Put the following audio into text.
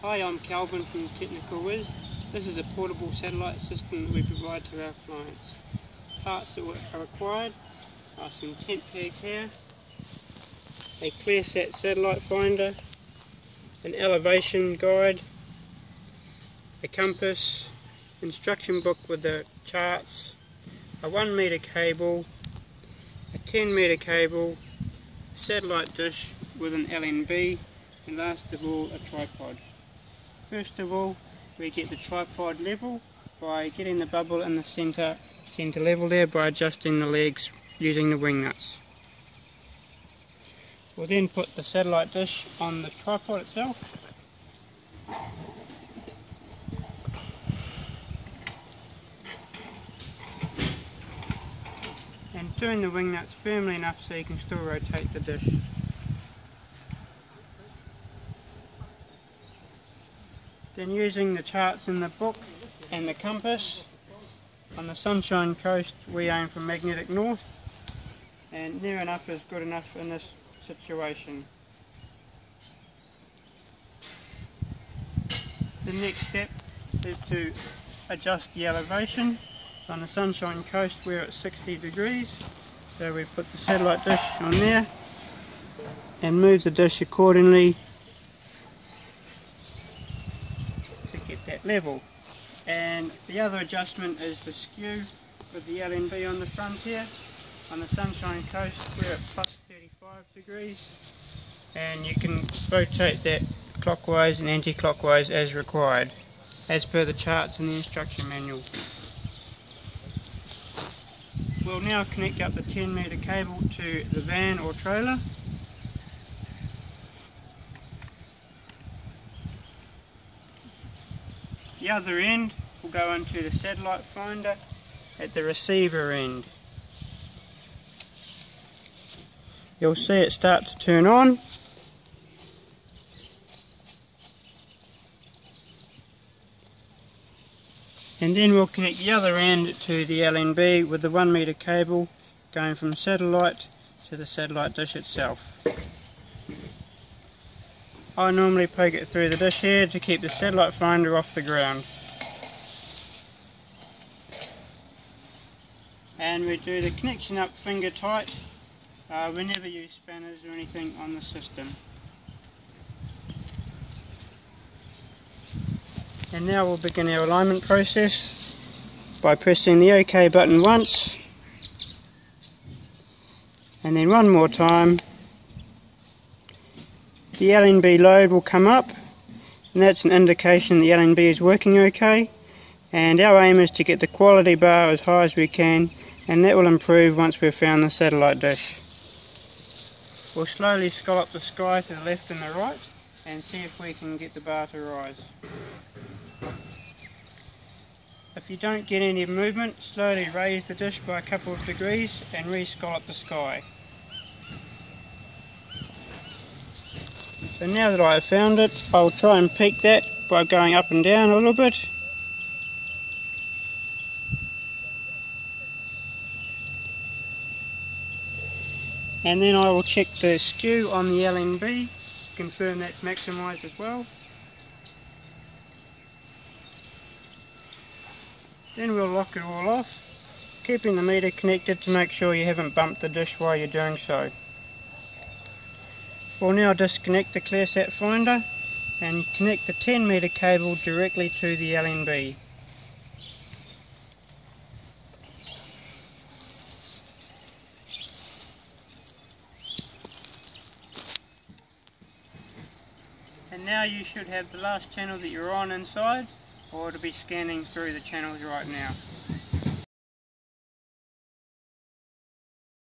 Hi, I'm Calvin from Technical Whizz. This is a portable satellite system that we provide to our clients. Parts that are required are some tent pegs here, a ClearSat satellite finder, an elevation guide, a compass, instruction book with the charts, a 1 meter cable, a 10 meter cable, satellite dish with an LNB, and last of all a tripod. First of all we get the tripod level by getting the bubble in the centre, centre level there by adjusting the legs using the wing nuts. We'll then put the satellite dish on the tripod itself and turn the wing nuts firmly enough so you can still rotate the dish. Then using the charts in the book and the compass, on the Sunshine Coast we aim for magnetic north and near enough is good enough in this situation. The next step is to adjust the elevation. On the Sunshine Coast we're at 60 degrees so we put the satellite dish on there and move the dish accordingly level. And the other adjustment is the skew with the LNB on the front here. On the Sunshine Coast we're at plus 35 degrees and you can rotate that clockwise and anti-clockwise as required as per the charts in the instruction manual. We'll now connect up the 10 metre cable to the van or trailer The other end will go into the satellite finder at the receiver end. You'll see it start to turn on. And then we'll connect the other end to the LNB with the 1 metre cable going from satellite to the satellite dish itself. I normally poke it through the dish here to keep the satellite finder off the ground. And we do the connection up finger tight. Uh, we never use spanners or anything on the system. And now we'll begin our alignment process by pressing the OK button once and then one more time the LNB load will come up and that's an indication the LNB is working okay and our aim is to get the quality bar as high as we can and that will improve once we've found the satellite dish. We'll slowly scallop the sky to the left and the right and see if we can get the bar to rise. If you don't get any movement, slowly raise the dish by a couple of degrees and re-scallop the sky. So now that I have found it, I'll try and peak that by going up and down a little bit. And then I will check the skew on the LNB, confirm that's maximised as well. Then we'll lock it all off, keeping the meter connected to make sure you haven't bumped the dish while you're doing so. We'll now disconnect the ClearSat finder and connect the 10 metre cable directly to the LNB. And now you should have the last channel that you're on inside or it'll be scanning through the channels right now.